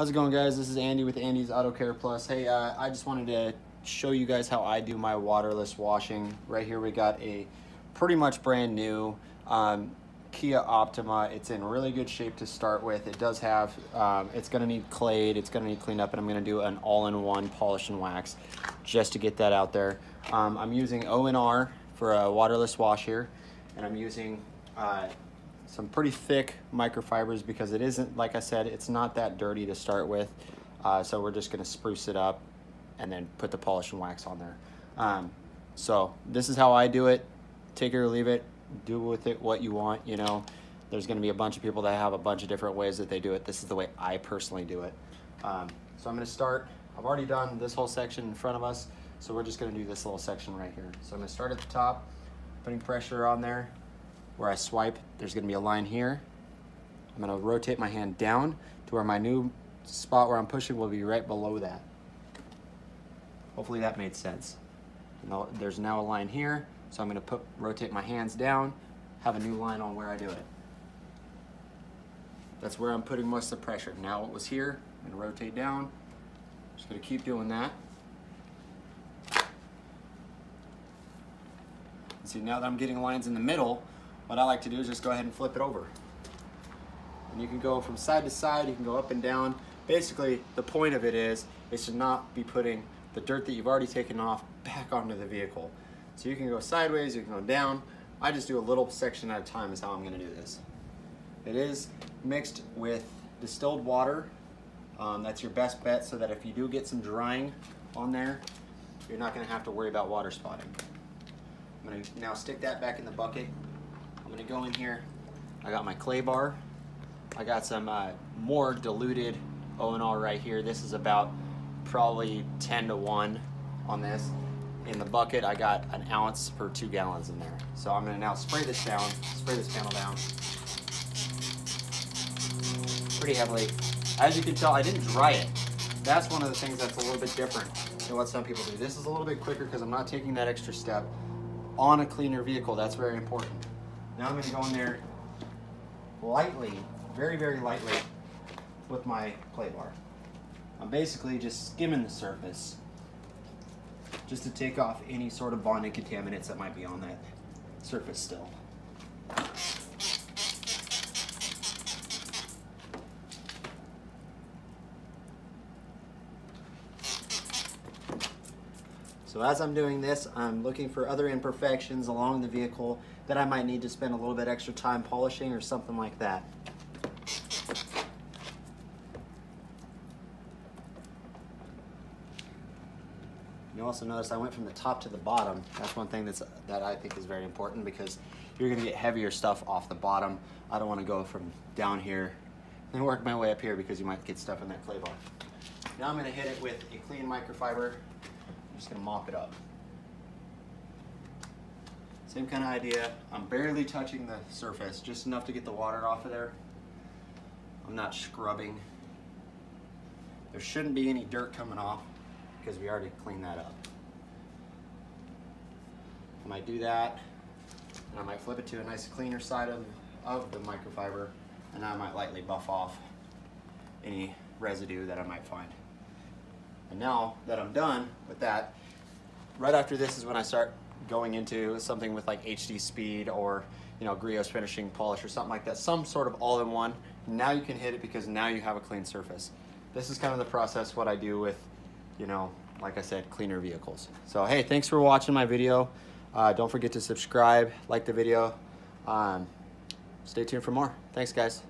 How's it going guys? This is Andy with Andy's Auto Care Plus. Hey, uh, I just wanted to show you guys how I do my waterless washing. Right here we got a pretty much brand new um, Kia Optima. It's in really good shape to start with. It does have, um, it's gonna need clayed, it's gonna need cleaned up, and I'm gonna do an all-in-one polish and wax just to get that out there. Um, I'm using ONR for a waterless wash here, and I'm using uh, some pretty thick microfibers because it isn't, like I said, it's not that dirty to start with. Uh, so we're just gonna spruce it up and then put the polish and wax on there. Um, so this is how I do it. Take it or leave it. Do with it what you want, you know. There's gonna be a bunch of people that have a bunch of different ways that they do it. This is the way I personally do it. Um, so I'm gonna start, I've already done this whole section in front of us, so we're just gonna do this little section right here. So I'm gonna start at the top, putting pressure on there, where I swipe, there's gonna be a line here. I'm gonna rotate my hand down to where my new spot where I'm pushing will be right below that. Hopefully that made sense. There's now a line here, so I'm gonna put rotate my hands down, have a new line on where I do it. That's where I'm putting most of the pressure. Now it was here, I'm gonna rotate down. Just gonna keep doing that. See, now that I'm getting lines in the middle, what I like to do is just go ahead and flip it over. And you can go from side to side, you can go up and down. Basically, the point of it is, is to not be putting the dirt that you've already taken off back onto the vehicle. So you can go sideways, you can go down. I just do a little section at a time is how I'm gonna do this. It is mixed with distilled water. Um, that's your best bet so that if you do get some drying on there, you're not gonna have to worry about water spotting. I'm gonna now stick that back in the bucket I'm gonna go in here. I got my clay bar. I got some uh, more diluted ONR right here. This is about probably 10 to 1 on this. In the bucket, I got an ounce per two gallons in there. So I'm gonna now spray this down, spray this panel down pretty heavily. As you can tell, I didn't dry it. That's one of the things that's a little bit different than what some people do. This is a little bit quicker because I'm not taking that extra step on a cleaner vehicle. That's very important. Now I'm gonna go in there lightly, very, very lightly with my clay bar. I'm basically just skimming the surface just to take off any sort of bonding contaminants that might be on that surface still. So as I'm doing this, I'm looking for other imperfections along the vehicle that I might need to spend a little bit extra time polishing or something like that. You also notice I went from the top to the bottom. That's one thing that's, that I think is very important because you're gonna get heavier stuff off the bottom. I don't wanna go from down here and work my way up here because you might get stuff in that clay bar. Now I'm gonna hit it with a clean microfiber I'm just gonna mop it up. Same kind of idea. I'm barely touching the surface, just enough to get the water off of there. I'm not scrubbing. There shouldn't be any dirt coming off because we already cleaned that up. I might do that, and I might flip it to a nice cleaner side of, of the microfiber, and I might lightly buff off any residue that I might find. And now that I'm done with that, right after this is when I start going into something with like HD speed or you know Griot's finishing polish or something like that, some sort of all-in-one. Now you can hit it because now you have a clean surface. This is kind of the process what I do with, you know, like I said, cleaner vehicles. So hey, thanks for watching my video. Uh, don't forget to subscribe, like the video. Um, stay tuned for more. Thanks guys.